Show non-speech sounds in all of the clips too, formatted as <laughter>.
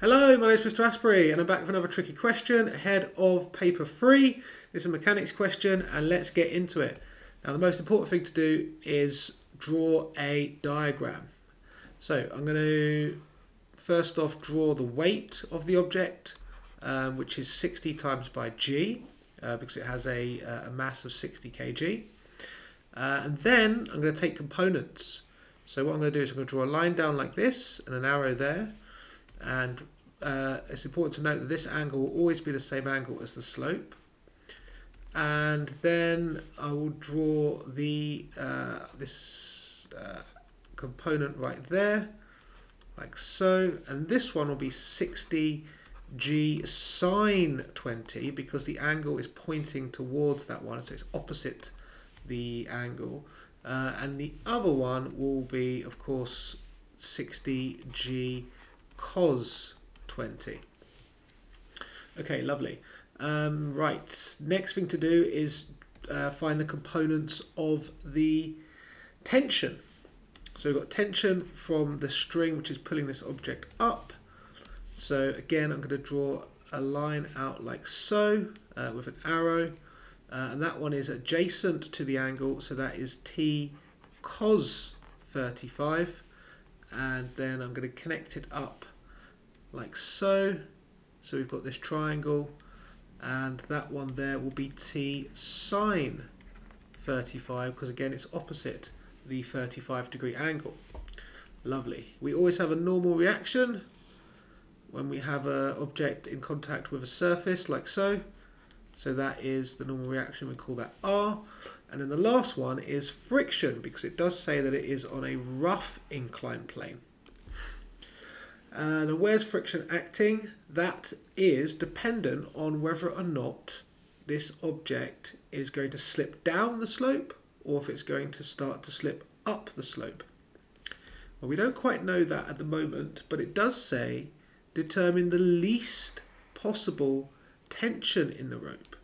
Hello, my name is Mr. Astbury and I'm back with another tricky question ahead of paper three. This is a mechanics question and let's get into it. Now the most important thing to do is draw a diagram. So I'm going to first off draw the weight of the object um, which is 60 times by g uh, because it has a, uh, a, mass of 60 kg. Uh, and then I'm going to take components. So what I'm going to do is I'm going to draw a line down like this and an arrow there and uh, it's important to note that this angle will always be the same angle as the slope. And then I will draw the uh, this uh, component right there like so. And this one will be 60 g sine 20 because the angle is pointing towards that one. So it's opposite the angle. Uh, and the other one will be of course 60 g cos 20. Okay, lovely. Um, right, next thing to do is uh, find the components of the tension. So we've got tension from the string which is pulling this object up. So again, I'm going to draw a line out like so uh, with an arrow. Uh, and that one is adjacent to the angle, so that is T cos 35. And then I'm going to connect it up like so. So we've got this triangle and that one there will be t sine 35 because again it's opposite the 35 degree angle. Lovely. We always have a normal reaction when we have an object in contact with a surface like so. So that is the normal reaction, we call that R. And then the last one is friction because it does say that it is on a rough inclined plane. Uh, and where's friction acting? That is dependent on whether or not this object is going to slip down the slope or if it's going to start to slip up the slope. Well, we don't quite know that at the moment, but it does say determine the least possible tension in the rope.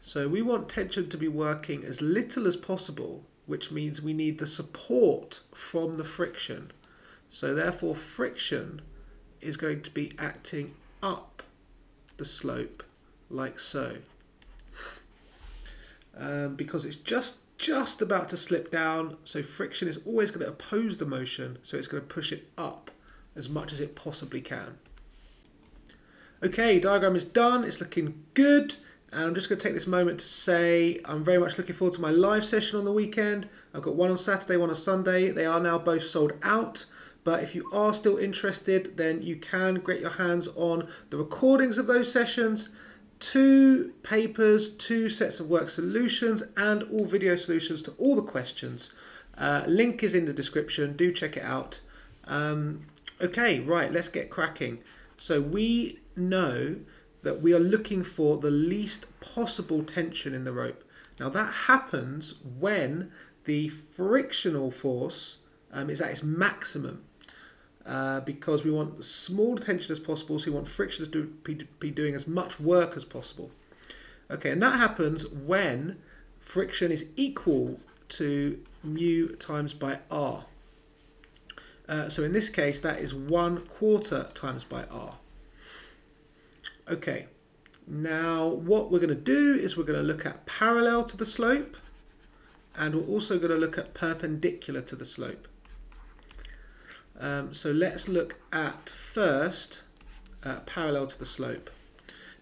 So we want tension to be working as little as possible, which means we need the support from the friction so therefore friction is going to be acting up the slope like so. Um, because it's just just about to slip down so friction is always going to oppose the motion so it's going to push it up as much as it possibly can. Okay, diagram is done, it's looking good and I'm just going to take this moment to say I'm very much looking forward to my live session on the weekend. I've got one on Saturday, one on Sunday. They are now both sold out. But if you are still interested, then you can get your hands on the recordings of those sessions, two papers, two sets of work solutions, and all video solutions to all the questions. Uh, link is in the description. Do check it out. Um, okay, right, let's get cracking. So we know that we are looking for the least possible tension in the rope. Now that happens when the frictional force um, is at its maximum uh, because we want small tension as possible, so we want friction to be, doing as much work as possible. Okay, and that happens when friction is equal to mu times by r. Uh, so in this case, that is 1 quarter times by r. Okay, now what we're going to do is we're going to look at parallel to the slope, and we're also going to look at perpendicular to the slope. Um, so let's look at first uh, parallel to the slope.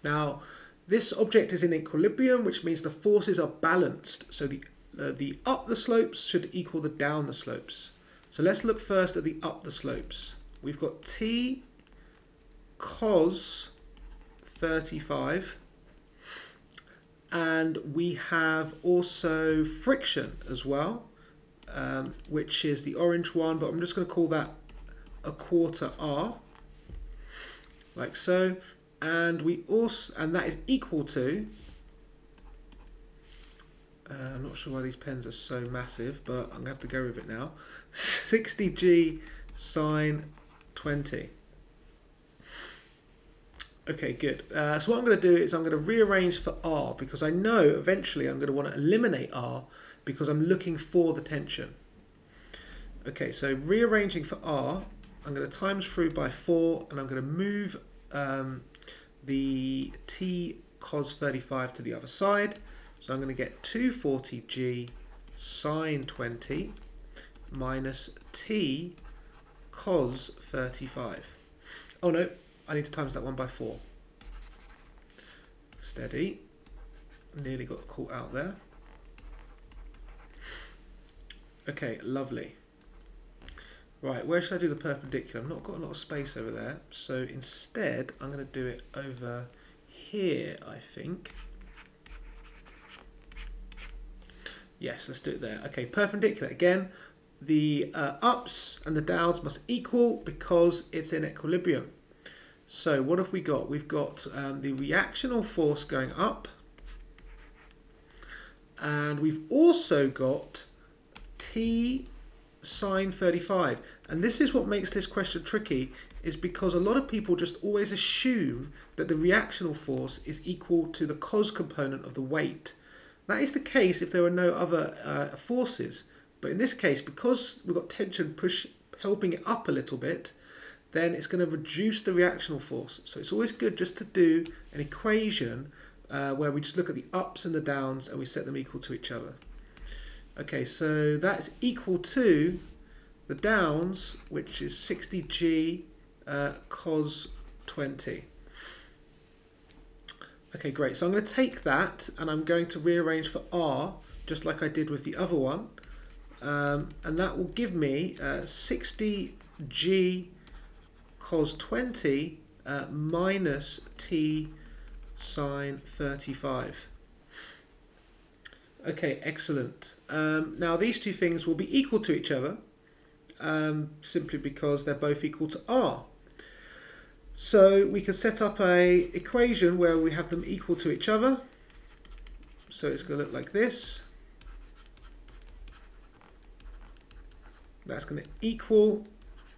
Now this object is in equilibrium which means the forces are balanced so the uh, the up the slopes should equal the down the slopes. So let's look first at the up the slopes. We've got T cos 35 and we have also friction as well um, which is the orange one but I'm just going to call that a quarter r like so. And we also and that is equal to uh, I'm not sure why these pens are so massive but I'm gonna have to go with it now. <laughs> 60g sine 20 okay good. Uh, so what I'm going to do is I'm going to rearrange for r because I know eventually I'm going to want to eliminate r because I'm looking for the tension. Okay so rearranging for r I'm going to times through by 4 and I'm going to move um, the t cos 35 to the other side. So I'm going to get 240g sine 20 minus t cos 35. Oh no, I need to times that one by 4. Steady. Nearly got caught out there. Okay, lovely. Right, where should I do the perpendicular? I've not got a lot of space over there, so instead I'm going to do it over here, I think. Yes, let's do it there. Okay, perpendicular. Again, the uh, ups and the downs must equal because it's in equilibrium. So what have we got? We've got um, the reactional force going up and we've also got t sine 35 and this is what makes this question tricky is because a lot of people just always assume that the reactional force is equal to the cos component of the weight. That is the case if there are no other uh, forces. But in this case because we've got tension push helping it up a little bit then it's going to reduce the reactional force. So it's always good just to do an equation uh, where we just look at the ups and the downs and we set them equal to each other Okay, so that's equal to the downs, which is 60g uh, cos 20. Okay, great. So I'm going to take that and I'm going to rearrange for r, just like I did with the other one. Um, and that will give me uh, 60g cos 20 uh, minus t sine 35. Okay, excellent. Um, now these two things will be equal to each other um, simply because they're both equal to r. So we can set up a equation where we have them equal to each other. So it's going to look like this. That's going to equal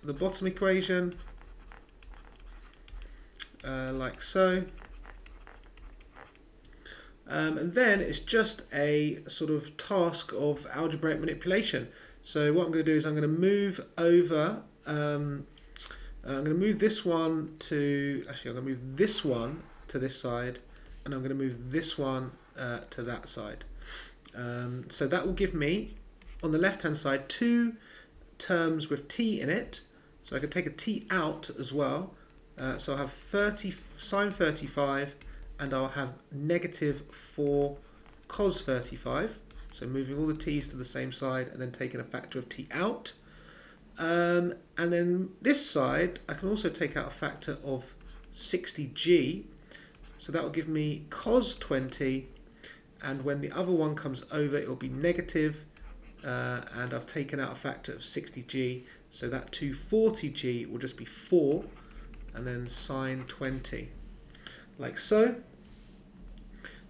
the bottom equation uh, like so. Um, and then it's just a sort of task of algebraic manipulation. So what I'm going to do is I'm going to move over, um, uh, I'm going to move this one to, actually I'm going to move this one to this side, and I'm going to move this one uh, to that side. Um, so that will give me, on the left hand side, two terms with t in it. So I can take a t out as well. Uh, so I have 30 sine 35 and I'll have negative 4 cos 35. So moving all the t's to the same side and then taking a factor of t out. Um, and then this side, I can also take out a factor of 60g. So that will give me cos 20. And when the other one comes over, it will be negative, uh, and I've taken out a factor of 60g. So that 240g will just be 4, and then sine 20, like so.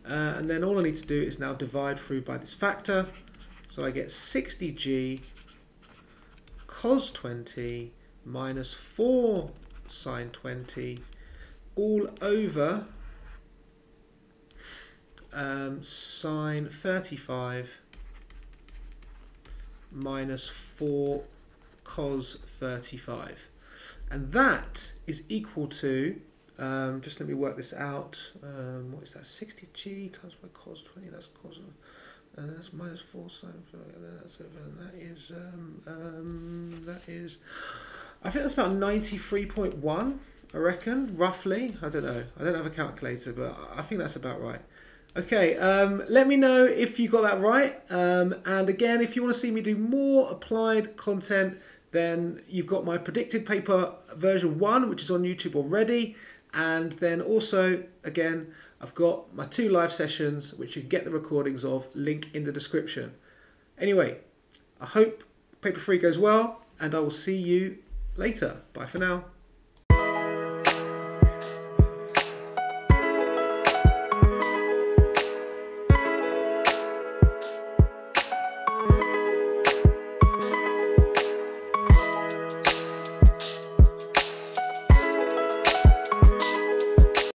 Uh, and then all I need to do is now divide through by this factor. So I get 60g cos 20 minus 4 sine 20 all over um, sine 35 minus 4 cos 35. And that is equal to um, just let me work this out. Um, what is that? 60g times by cos 20. That's cos. And that's minus 4 sine. That's over. And that is. Um, um, that is. I think that's about 93.1. I reckon, roughly. I don't know. I don't have a calculator, but I think that's about right. Okay, um, let me know if you got that right. Um, and again, if you want to see me do more applied content, then you've got my predicted paper version 1, which is on YouTube already. And then also, again, I've got my two live sessions, which you can get the recordings of, link in the description. Anyway, I hope Paper Free goes well, and I will see you later. Bye for now.